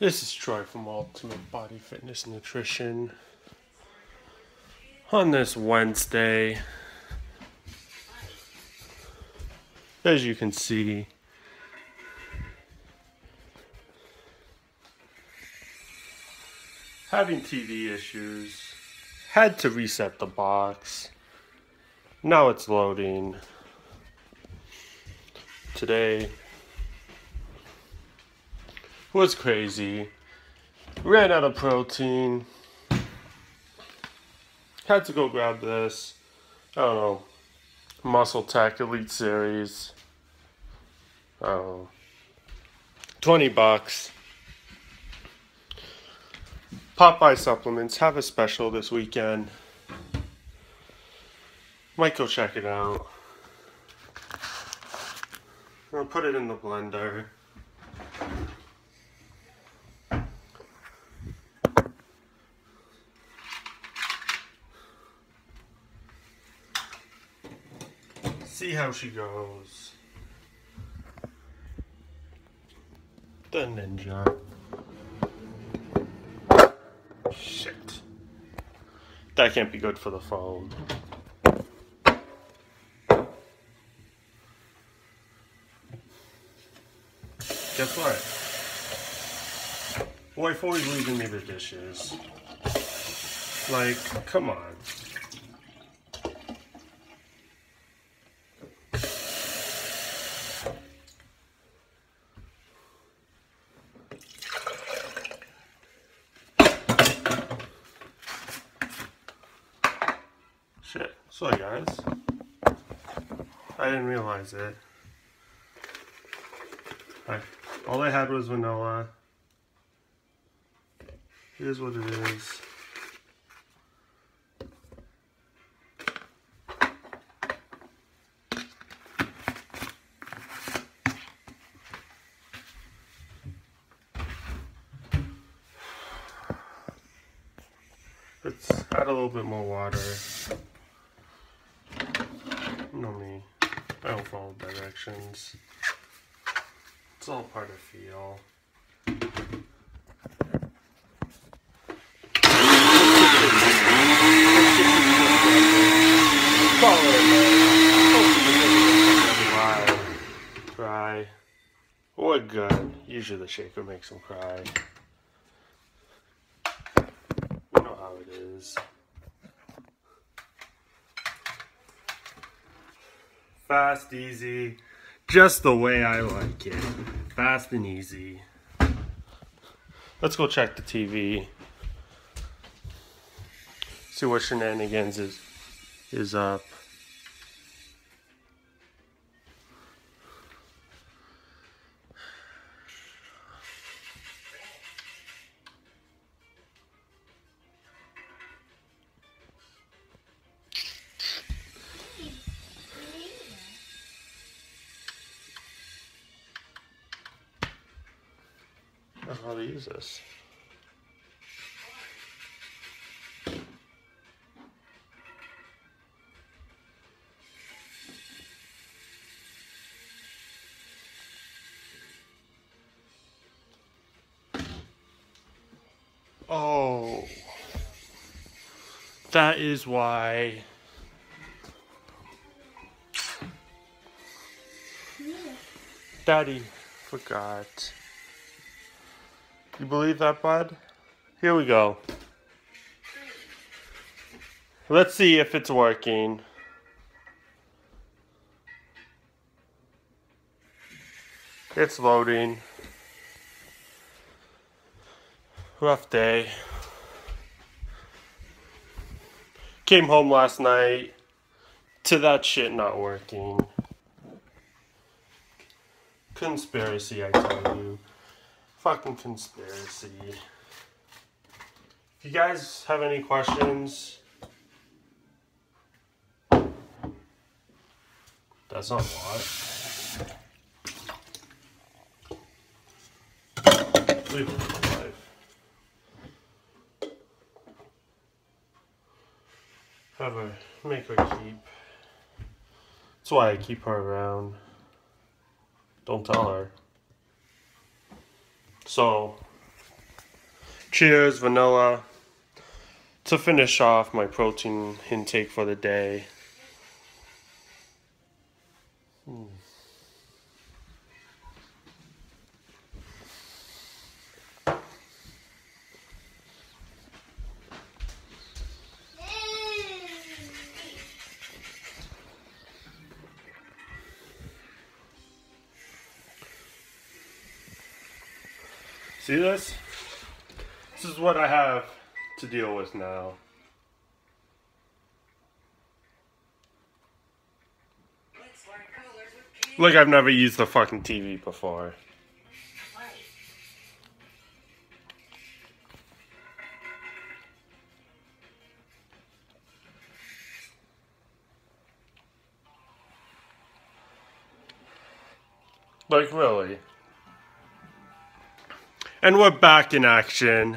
This is Troy from Ultimate Body Fitness Nutrition. On this Wednesday, as you can see, having TV issues, had to reset the box. Now it's loading. Today, was crazy. Ran out of protein. Had to go grab this. I don't know. MuscleTech Elite Series. I don't know. 20 bucks. Popeye supplements have a special this weekend. Might go check it out. I'll put it in the blender. See how she goes. The ninja. Shit. That can't be good for the phone. Guess what? Wife always leaving me the dishes. Like, come on. Sorry, guys. I didn't realize it. All I had was vanilla. Here's what it is. Let's add a little bit more water. Me. I don't follow directions. It's all part of feel. Cry. What good? Usually the shaker makes them cry. You know how it is. Fast, easy, just the way I like it. Fast and easy. Let's go check the TV. See what shenanigans is is up. How to use this. Oh. That is why. Daddy forgot. You believe that, bud? Here we go. Let's see if it's working. It's loading. Rough day. Came home last night to that shit not working. Conspiracy, I tell you. Fucking conspiracy. If you guys have any questions, that's not a lot. Leave it alive. Have her make her keep. That's why I keep her around. Don't tell her. So, Cheers, vanilla. To finish off my protein intake for the day. Hmm. See this? This is what I have to deal with now. Like I've never used the fucking TV before. Like really. And we're back in action.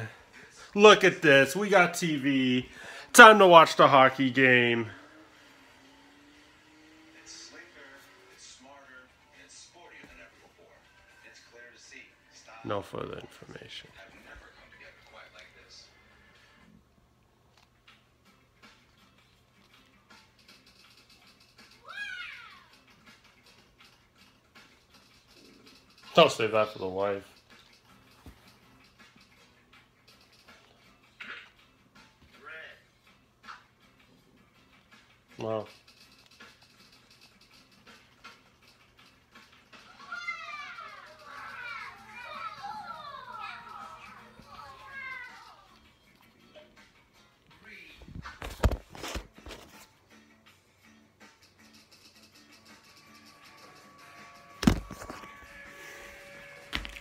Look at this. We got TV. Time to watch the hockey game. No further information. I'll save that for the wife.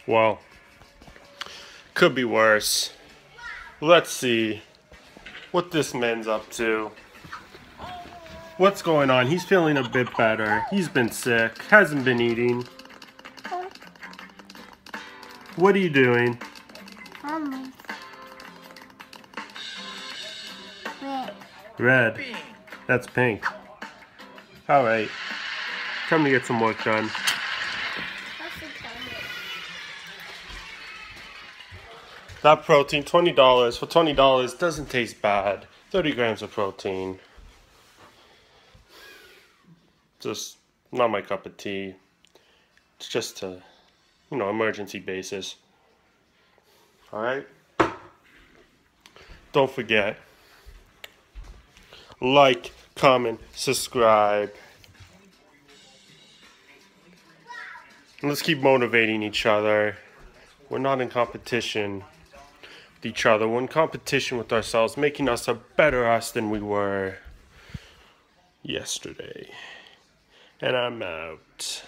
Well, could be worse. Let's see what this man's up to. What's going on? He's feeling a bit better. He's been sick. Hasn't been eating. What are you doing? Red. Red. That's pink. Alright. Time to get some work done. That protein, $20. For $20, doesn't taste bad. 30 grams of protein just not my cup of tea. It's just a, you know, emergency basis. All right. Don't forget, like, comment, subscribe. let's keep motivating each other. We're not in competition with each other. We're in competition with ourselves, making us a better us than we were yesterday and I'm out.